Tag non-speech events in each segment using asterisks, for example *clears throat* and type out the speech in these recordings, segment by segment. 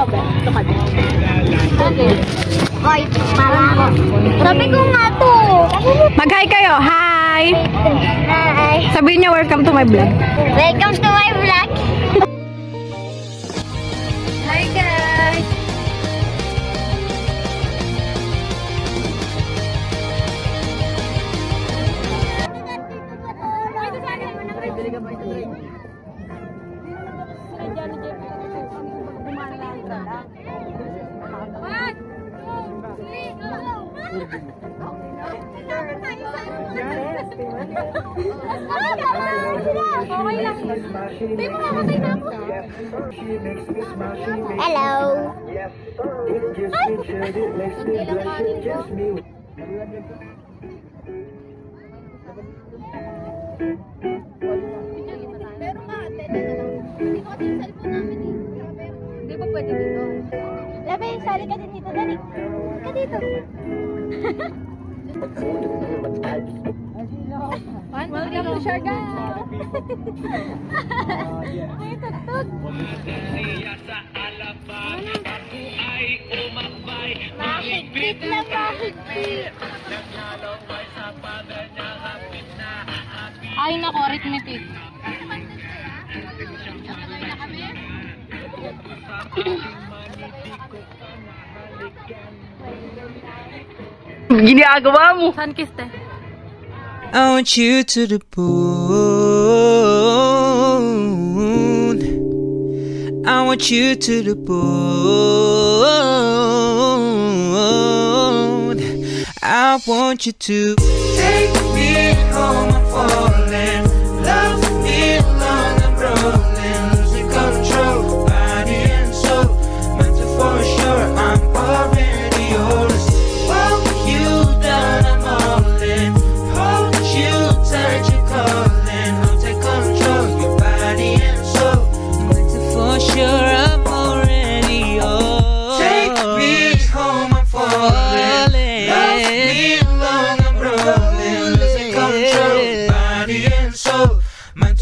Ito ka? Okay. Ay, parang ako. Sabi ko nga to. Mag-hi kayo. Hi! Hi. Sabihin niyo, welcome to my vlog. Welcome to my vlog. Hello. Pero nga, hindi ko kasi yung cellphone namin eh. Hindi ba pwede dito? Labi, sali ka din dito. Dali. Ka dito. Welcome to Siargao! May tugtog! Siya sa alabang Ako ay umabay Mahigpit na mahigpit Naglalaway sa pader niya Hapit na hapit Ay nako, arithmetic Sa aking manidig ko ka nahalikan Ginagawa mo. Sun kiss te. I want you to the moon. I want you to the moon. I want you to take me home. I'm falling.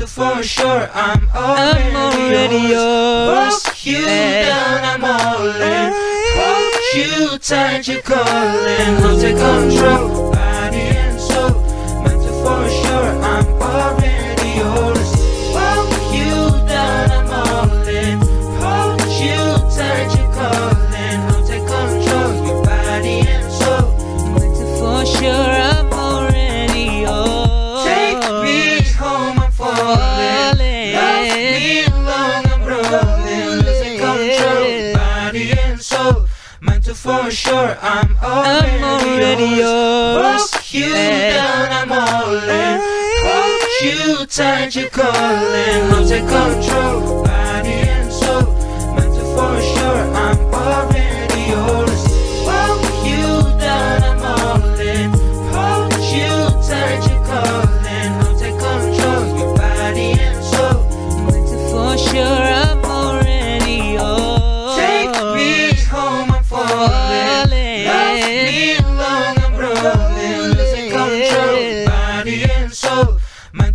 For sure. I'm already, yours. Walk you down. I'm all in. Hold you tight. You're calling. I'll take sure. I'm already, yours. Walk you down. I'm all in. Hold you tight. You're calling. I'll take control.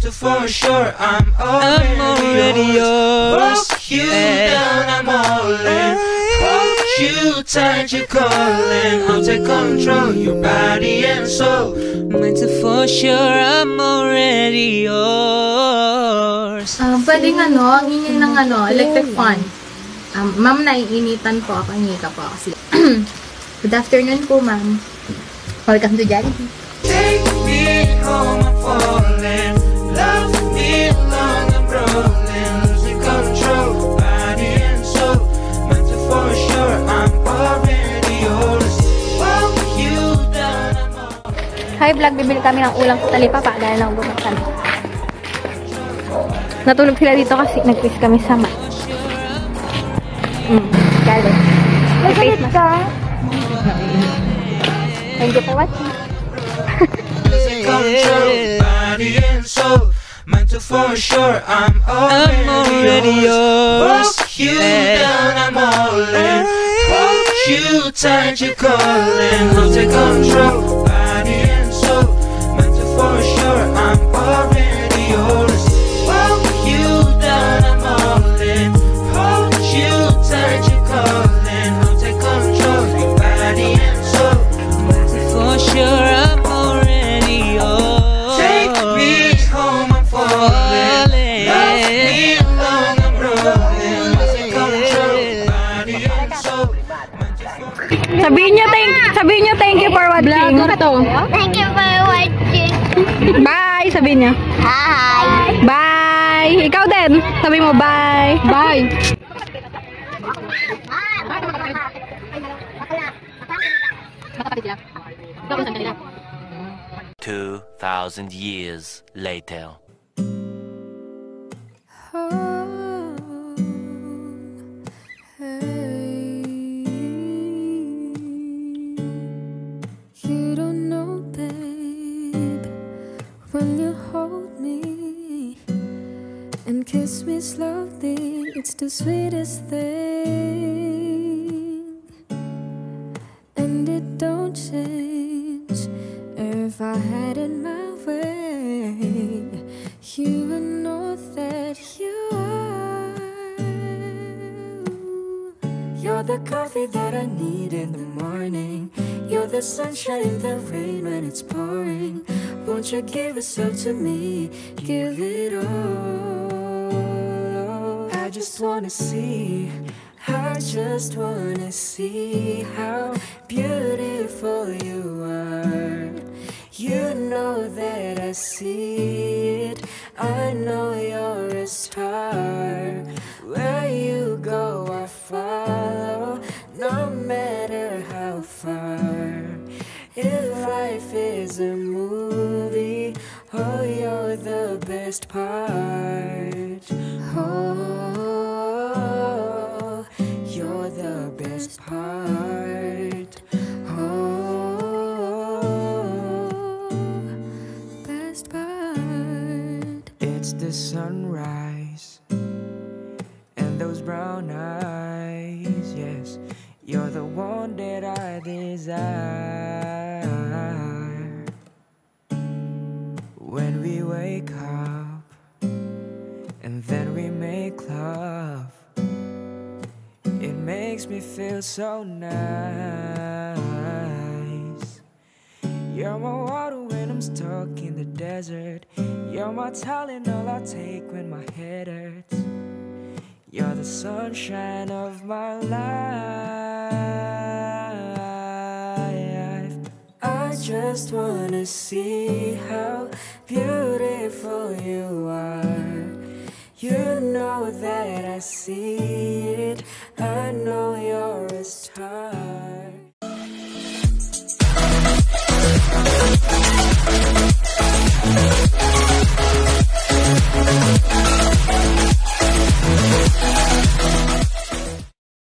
Mental for sure. I'm already, yours. Walk you down. I'm all in. Hold you tight. You're calling. I'll take control. Your body and soul. Mental for sure. I'm already yours. Ah, pwedeng ano, ang ingay ng ano, electric fan. Um, ma'am, naiinitan po ako, hingi ka po kasi. *clears throat* Good afternoon po, ma'am. Welcome to Jollibee. Take me home, vlog, bibili kami ng ulang talipapa dahil naubos kami. Natulog sila dito kasi nag-quiz kami sa mat. Mm, galit. May face mask. Thank you for watching. body and soul. Mental for sure, I'm already, yours. Walk you down, I'm all in. Hold you tight, you're calling. I'll take control, Sabihin niyo thank, sabihin niyo thank you for watching. Vlogger to. Thank you for watching. Bye, sabihin niyo. Hi. Bye. Ikaw din. Sabi mo bye. Bye. Two thousand years later. And kiss me slowly, it's the sweetest thing. And it don't change if I had it my way. You would know that you are. You're the coffee that I need in the morning. You're the sunshine in the rain when it's pouring. Won't you give yourself to me? Give it all. I just wanna see. I just wanna see how beautiful you are. You know that I see it. I know you're a star. And those brown eyes. Yes, you're the one that I desire. When we wake up and then we make love, it makes me feel so nice. You're my water when I'm stuck in the desert. You're my Tylenol I take when my head hurts. You're the sunshine of my life. I just wanna see how beautiful you are. You know that I see it. I